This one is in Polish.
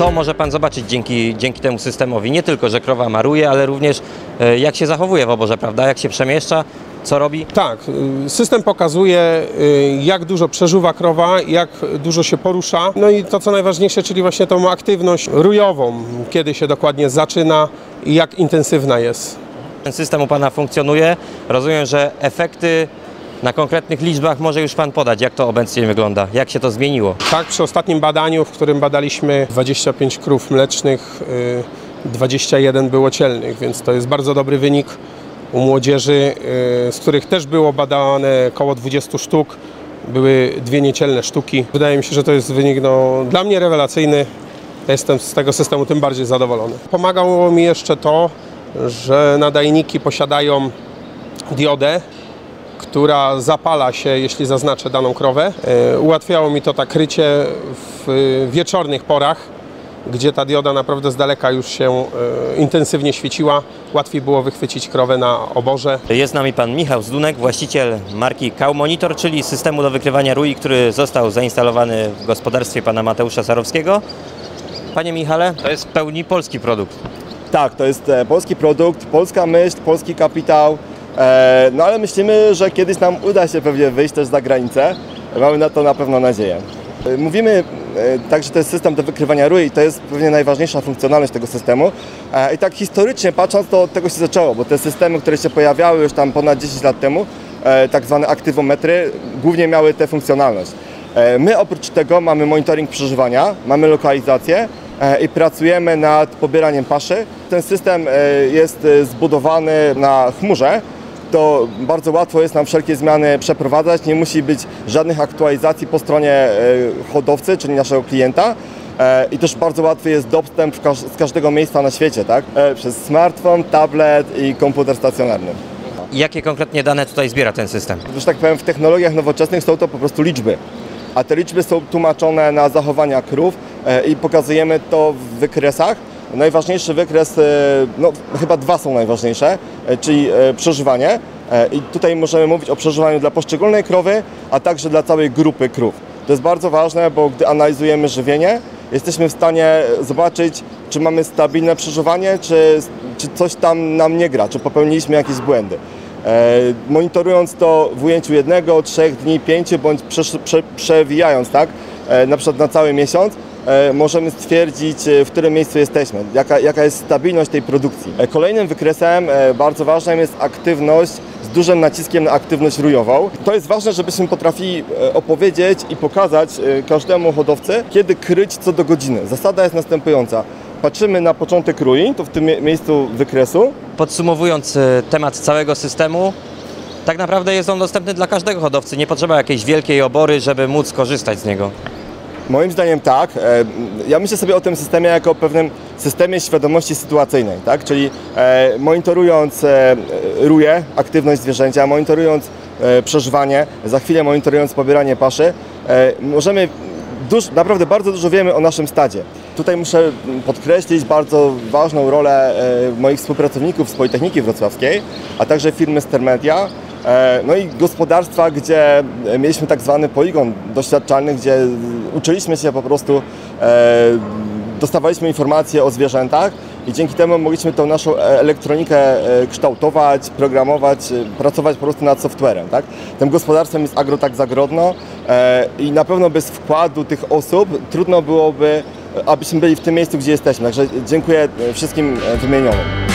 Co może Pan zobaczyć dzięki, dzięki temu systemowi? Nie tylko, że krowa maruje, ale również e, jak się zachowuje w oborze, prawda? Jak się przemieszcza, co robi? Tak, y, system pokazuje, y, jak dużo przeżuwa krowa, jak dużo się porusza. No i to, co najważniejsze, czyli właśnie tą aktywność rujową, kiedy się dokładnie zaczyna i jak intensywna jest. Ten system u Pana funkcjonuje. Rozumiem, że efekty na konkretnych liczbach może już Pan podać, jak to obecnie wygląda, jak się to zmieniło. Tak, przy ostatnim badaniu, w którym badaliśmy 25 krów mlecznych, y, 21 było cielnych, więc to jest bardzo dobry wynik u młodzieży, y, z których też było badane około 20 sztuk. Były dwie niecielne sztuki. Wydaje mi się, że to jest wynik no, dla mnie rewelacyjny. Jestem z tego systemu tym bardziej zadowolony. Pomagało mi jeszcze to, że nadajniki posiadają diodę, która zapala się, jeśli zaznaczę daną krowę. E, Ułatwiało mi to tak krycie w e, wieczornych porach, gdzie ta dioda naprawdę z daleka już się e, intensywnie świeciła. Łatwiej było wychwycić krowę na oborze. Jest z nami Pan Michał Zdunek, właściciel marki Cow Monitor, czyli systemu do wykrywania rui, który został zainstalowany w gospodarstwie Pana Mateusza Sarowskiego. Panie Michale, to jest w pełni polski produkt. Tak, to jest polski produkt, polska myśl, polski kapitał. E, no ale myślimy, że kiedyś nam uda się pewnie wyjść też za granicę. Mamy na to na pewno nadzieję. E, Mówimy e, tak, że to jest system do wykrywania rui i to jest pewnie najważniejsza funkcjonalność tego systemu. I tak historycznie patrząc, to od tego się zaczęło, bo te systemy, które się pojawiały już tam ponad 10 lat temu, tak zwane aktywometry, głównie miały tę funkcjonalność. My oprócz tego mamy monitoring przeżywania, mamy lokalizację i pracujemy nad pobieraniem paszy. Ten system jest zbudowany na chmurze, to bardzo łatwo jest nam wszelkie zmiany przeprowadzać, nie musi być żadnych aktualizacji po stronie e, hodowcy, czyli naszego klienta. E, I też bardzo łatwy jest dostęp z każdego miejsca na świecie, tak? E, Przez smartfon, tablet i komputer stacjonarny. Jakie konkretnie dane tutaj zbiera ten system? że tak powiem, w technologiach nowoczesnych są to po prostu liczby. A te liczby są tłumaczone na zachowania krów i pokazujemy to w wykresach. Najważniejszy wykres, e, no chyba dwa są najważniejsze, e, czyli e, przeżywanie. I tutaj możemy mówić o przeżywaniu dla poszczególnej krowy, a także dla całej grupy krów. To jest bardzo ważne, bo gdy analizujemy żywienie, jesteśmy w stanie zobaczyć, czy mamy stabilne przeżywanie, czy, czy coś tam nam nie gra, czy popełniliśmy jakieś błędy. Monitorując to w ujęciu jednego, trzech dni, pięciu bądź przewijając, tak, na przykład na cały miesiąc, możemy stwierdzić, e, w którym miejscu jesteśmy, jaka, jaka jest stabilność tej produkcji. E, Kolejnym wykresem e, bardzo ważnym jest aktywność z dużym naciskiem na aktywność rujową. To jest ważne, żebyśmy potrafili e, opowiedzieć i pokazać e, każdemu hodowcy, kiedy kryć co do godziny. Zasada jest następująca. Patrzymy na początek rui, to w tym mie- miejscu wykresu, Podsumowując e, temat całego systemu, tak naprawdę jest on dostępny dla każdego hodowcy. Nie potrzeba jakiejś wielkiej obory, żeby móc korzystać z niego. Moim zdaniem tak. E, Ja myślę sobie o tym systemie jako o pewnym systemie świadomości sytuacyjnej, tak? czyli e, monitorując e, ruje, aktywność zwierzęcia, monitorując przeżywanie, za chwilę monitorując pobieranie paszy, możemy duż, naprawdę bardzo dużo wiemy o naszym stadzie. Tutaj muszę podkreślić bardzo ważną rolę moich współpracowników z Politechniki Wrocławskiej, a także firmy Stermedia, no i gospodarstwa, gdzie e, mieliśmy tak zwany poligon doświadczalny, gdzie uczyliśmy się po prostu, e, dostawaliśmy informacje o zwierzętach i dzięki temu mogliśmy tą naszą e, elektronikę e, kształtować, programować, e, pracować po prostu nad softwarem. Tak? Tym gospodarstwem jest Agrotak Zagrodno e, i na pewno bez wkładu tych osób trudno byłoby, e, abyśmy byli w tym miejscu, gdzie jesteśmy. Także dziękuję e, wszystkim e, wymienionym.